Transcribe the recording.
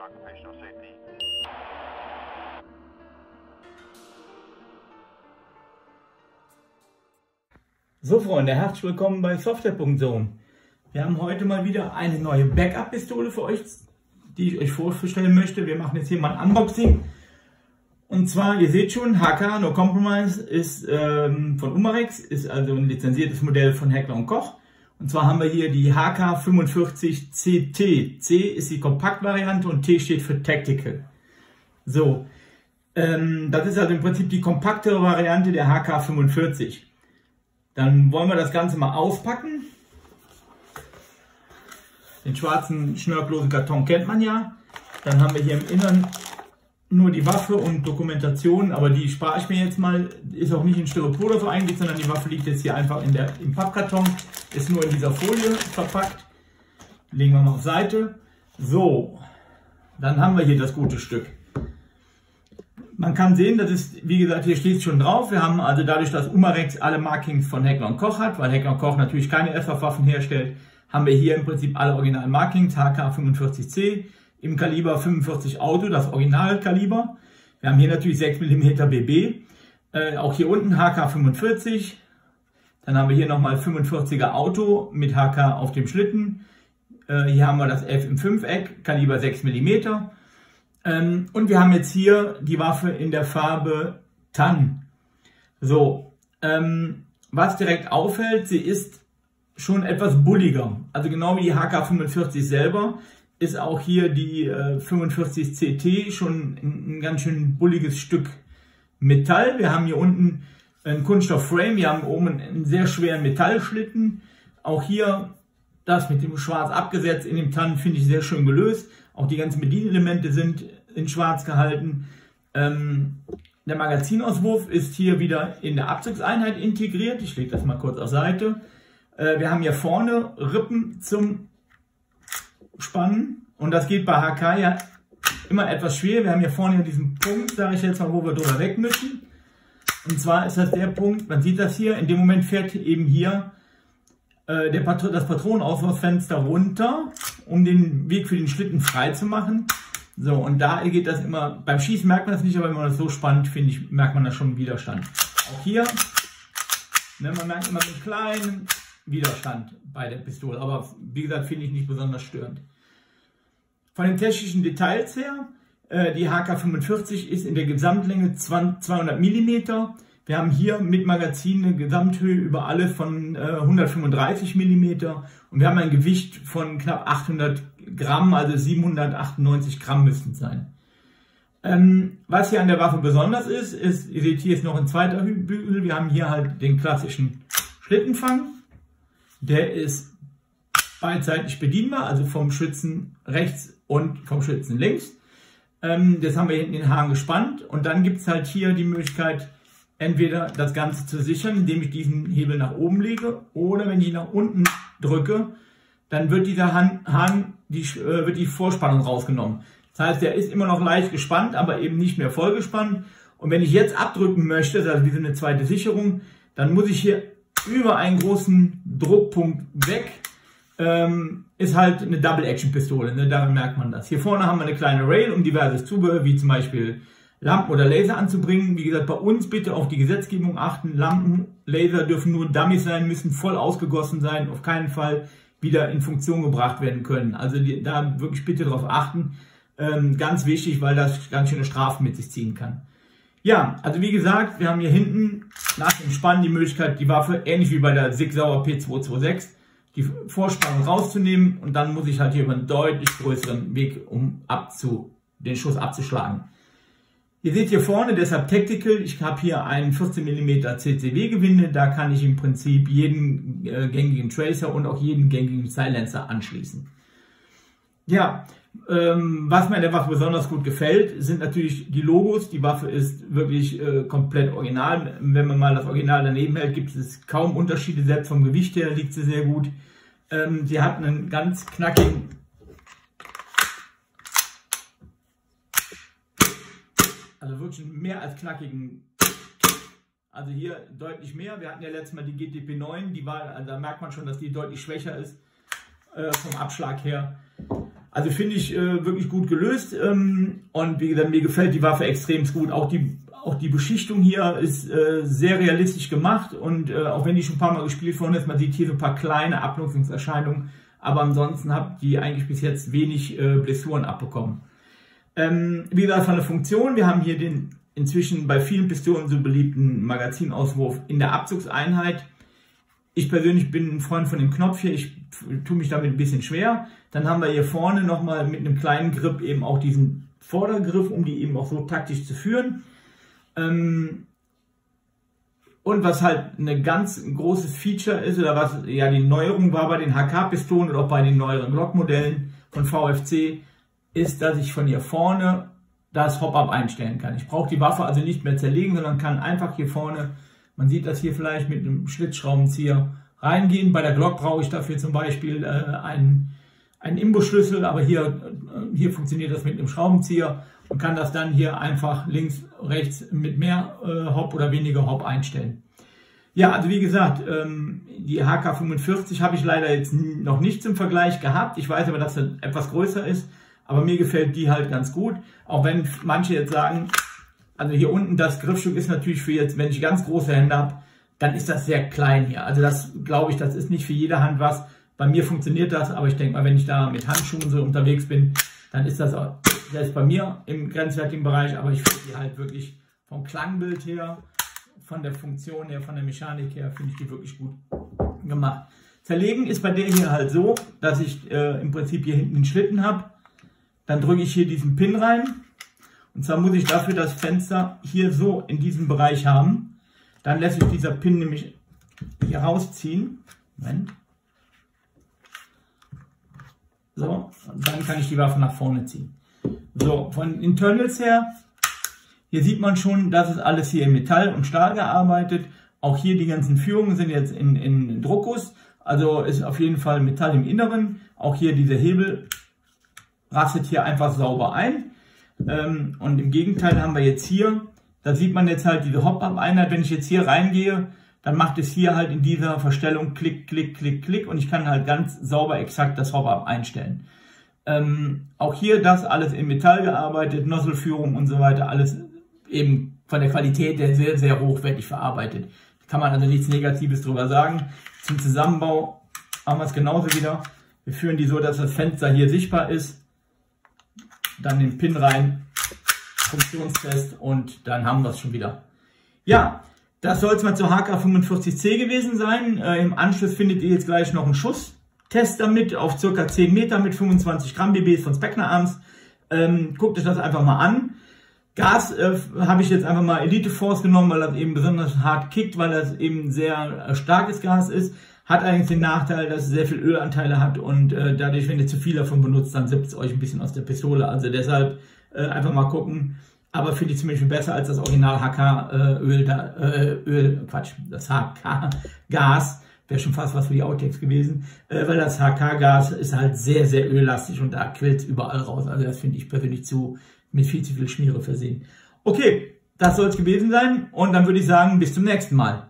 occupational safety. So Freunde, herzlich willkommen bei Software.zone. Wir haben heute mal wieder eine neue Backup-Pistole für euch, die ich euch vorstellen möchte. Wir machen jetzt hier mal ein Unboxing. Und zwar, ihr seht schon, HK No Compromise ist ähm, von Umarex, ist also ein lizenziertes Modell von Heckler und Koch. Und zwar haben wir hier die HK45CT. C ist die Kompaktvariante und T steht für Tactical. So, ähm, das ist also im Prinzip die kompaktere Variante der HK45. Dann wollen wir das Ganze mal auspacken. Den schwarzen schnörkellosen Karton kennt man ja. Dann haben wir hier im Innern nur die Waffe und Dokumentation, aber die spare ich mir jetzt mal. Ist auch nicht in Styropor so eingelegt, sondern die Waffe liegt jetzt hier einfach in der, im Pappkarton. Ist nur in dieser Folie verpackt. Legen wir mal auf Seite. So, dann haben wir hier das gute Stück. Man kann sehen, das ist, wie gesagt, hier steht es schon drauf. Wir haben also dadurch, dass Umarex alle Markings von Heckler Koch hat, weil Heckler Koch natürlich keine FF-Waffen herstellt, haben wir hier im Prinzip alle Original Markings, HK45C, im Kaliber 45 Auto, das Originalkaliber. Wir haben hier natürlich 6 mm BB, äh, auch hier unten HK45. Dann haben wir hier nochmal 45er Auto mit HK auf dem Schlitten. Äh, hier haben wir das F im 5-Eck, Kaliber 6 mm. Ähm, und wir haben jetzt hier die Waffe in der Farbe Tan. So, ähm, was direkt auffällt, sie ist schon etwas bulliger. Also genau wie die HK45 selber ist auch hier die äh, 45 CT schon ein, ein, ganz schön bulliges Stück Metall. Wir haben hier unten ein Kunststoffframe, wir haben oben einen sehr schweren Metallschlitten. Auch hier das mit dem Schwarz abgesetzt in dem Tannen finde ich sehr schön gelöst. Auch die ganzen Bedienelemente sind in Schwarz gehalten. Ähm, der Magazinauswurf ist hier wieder in der Abzugseinheit integriert. Ich lege das mal kurz auf Seite. Äh, wir haben hier vorne Rippen zum Spannen und das geht bei HK ja immer etwas schwer. Wir haben hier vorne diesen Punkt, sage ich jetzt mal, wo wir drüber weg müssen. Und zwar ist das der Punkt, man sieht das hier, in dem Moment fährt eben hier äh, der Pat das Patronenauswurfsfenster runter, um den Weg für den Schlitten frei zu machen. So, und da geht das immer, beim Schießen merkt man das nicht, aber wenn man das so spannt, finde ich, merkt man da schon Widerstand. Auch hier, ne, man merkt immer so einen kleinen Widerstand bei der Pistole, aber wie gesagt, finde ich nicht besonders störend. Von den technischen Details her, äh, die HK45 ist in der Gesamtlänge 200 mm. Wir haben hier mit Magazin eine Gesamthöhe über alle von äh, 135 mm und wir haben ein Gewicht von knapp 800 Gramm, also 798 Gramm müssten es sein. Ähm, was hier an der Waffe besonders ist, ist, ihr seht hier ist noch ein zweiter Bügel, wir haben hier halt den klassischen Schlittenfang. Der ist beidseitig bedienbar, also vom Schützen rechts und vom Schützen links. Ähm, das haben wir hinten in den Haaren gespannt und dann gibt es halt hier die Möglichkeit, entweder das Ganze zu sichern, indem ich diesen Hebel nach oben lege oder wenn ich nach unten drücke, dann wird dieser Hahn, die, äh, wird die Vorspannung rausgenommen. Das heißt, der ist immer noch leicht gespannt, aber eben nicht mehr voll gespannt. Und wenn ich jetzt abdrücken möchte, also wie so eine zweite Sicherung, dann muss ich hier über einen großen Druckpunkt weg. Ähm, ist halt eine Double-Action-Pistole, ne? daran merkt man das. Hier vorne haben wir eine kleine Rail, um diverses Zubehör, wie zum Beispiel Lampen oder Laser anzubringen. Wie gesagt, bei uns bitte auf die Gesetzgebung achten. Lampen, Laser dürfen nur Dummies sein, müssen voll ausgegossen sein, auf keinen Fall wieder in Funktion gebracht werden können. Also die, da wirklich bitte darauf achten. Ähm, ganz wichtig, weil das ganz schöne Strafen mit sich ziehen kann. Ja, also wie gesagt, wir haben hier hinten nach dem Spannen die Möglichkeit, die Waffe, ähnlich wie bei der Sig Sauer P226, die Vorspannung rauszunehmen und dann muss ich halt hier über einen deutlich größeren Weg, um abzu, den Schuss abzuschlagen. Ihr seht hier vorne, deshalb Tactical, ich habe hier einen 14 mm CCW-Gewinde, da kann ich im Prinzip jeden äh, gängigen Tracer und auch jeden gängigen Silencer anschließen. Ja, ähm, was mir an der Waffe besonders gut gefällt, sind natürlich die Logos. Die Waffe ist wirklich äh, komplett original. Wenn man mal das Original daneben hält, gibt es kaum Unterschiede. Selbst vom Gewicht her liegt sie sehr gut. Ähm, sie hat einen ganz knackigen Also wirklich mehr als knackigen. Also hier deutlich mehr. Wir hatten ja letztes Mal die GTP 9, die war, also da merkt man schon, dass die deutlich schwächer ist äh, vom Abschlag her. Also finde ich äh, wirklich gut gelöst ähm, und wie gesagt, mir gefällt die Waffe extrem gut. Auch die, auch die Beschichtung hier ist äh, sehr realistisch gemacht und äh, auch wenn die schon ein paar Mal gespielt worden ist, man sieht hier so ein paar kleine Abnutzungserscheinungen, aber ansonsten habt die eigentlich bis jetzt wenig äh, Blessuren abbekommen. Ähm, wie gesagt, von der Funktion, wir haben hier den inzwischen bei vielen Pistolen so beliebten Magazinauswurf in der Abzugseinheit. Ich persönlich bin ein Freund von dem Knopf hier, ich tue mich damit ein bisschen schwer. Dann haben wir hier vorne nochmal mit einem kleinen Grip eben auch diesen Vordergriff, um die eben auch so taktisch zu führen. Ähm, und was halt ein ganz großes Feature ist, oder was ja die Neuerung war bei den HK-Pistolen oder auch bei den neueren Glock-Modellen von VFC, ist, dass ich von hier vorne das Hop-Up einstellen kann. Ich brauche die Waffe also nicht mehr zerlegen, sondern kann einfach hier vorne, man sieht das hier vielleicht mit einem Schlitzschraubenzieher reingehen. Bei der Glock brauche ich dafür zum Beispiel äh, einen, einen Imbusschlüssel, aber hier, äh, hier funktioniert das mit einem Schraubenzieher und kann das dann hier einfach links, rechts mit mehr äh, Hop oder weniger Hop einstellen. Ja, also wie gesagt, ähm, die HK45 habe ich leider jetzt noch nicht zum Vergleich gehabt. Ich weiß aber, dass sie etwas größer ist. Aber mir gefällt die halt ganz gut. Auch wenn manche jetzt sagen, also hier unten das Griffstück ist natürlich für jetzt, wenn ich ganz große Hände habe, dann ist das sehr klein hier. Also das glaube ich, das ist nicht für jede Hand was. Bei mir funktioniert das, aber ich denke mal, wenn ich da mit Handschuhen so unterwegs bin, dann ist das auch, ist bei mir im grenzwertigen Bereich, aber ich finde die halt wirklich vom Klangbild her, von der Funktion her, von der Mechanik her, finde ich die wirklich gut gemacht. Zerlegen ist bei der hier halt so, dass ich äh, im Prinzip hier hinten den Schlitten habe dann drücke ich hier diesen Pin rein. Und zwar muss ich dafür das Fenster hier so in diesem Bereich haben. Dann lässt sich dieser Pin nämlich hier rausziehen. Moment. So, und dann kann ich die Waffe nach vorne ziehen. So, von Internals her, hier sieht man schon, das ist alles hier in Metall und Stahl gearbeitet. Auch hier die ganzen Führungen sind jetzt in, in Druckguss. Also ist auf jeden Fall Metall im Inneren. Auch hier diese Hebel rastet hier einfach sauber ein. Ähm, und im Gegenteil haben wir jetzt hier, da sieht man jetzt halt diese Hop-Up-Einheit. Wenn ich jetzt hier reingehe, dann macht es hier halt in dieser Verstellung Klick, Klick, Klick, Klick und ich kann halt ganz sauber exakt das Hop-Up einstellen. Ähm, auch hier das alles in Metall gearbeitet, Nosselführung und so weiter, alles eben von der Qualität her sehr, sehr hochwertig verarbeitet. Kann man also nichts Negatives drüber sagen. Zum Zusammenbau haben wir es genauso wieder. Wir führen die so, dass das Fenster hier sichtbar ist dann den Pin rein, Funktionstest und dann haben wir es schon wieder. Ja, das soll es mal zur HK45C gewesen sein. Äh, Im Anschluss findet ihr jetzt gleich noch einen Schusstest damit auf circa 10 Meter mit 25 Gramm BBs von Speckner Arms. Ähm, guckt euch das einfach mal an. Gas äh, habe ich jetzt einfach mal Elite Force genommen, weil das eben besonders hart kickt, weil das eben sehr äh, starkes Gas ist. Hat allerdings den Nachteil, dass es sehr viel Ölanteile hat und äh, dadurch, wenn ihr zu viel davon benutzt, dann sippt es euch ein bisschen aus der Pistole. Also deshalb äh, einfach mal gucken. Aber finde ich ziemlich besser als das Original HK-Öl, äh, Öl, Quatsch, das HK-Gas. Wäre schon fast was für die Outtakes gewesen, äh, weil das HK-Gas ist halt sehr, sehr öllastig und da quillt überall raus. Also das finde ich persönlich zu, mit viel zu viel Schmiere versehen. Okay, das soll es gewesen sein und dann würde ich sagen, bis zum nächsten Mal.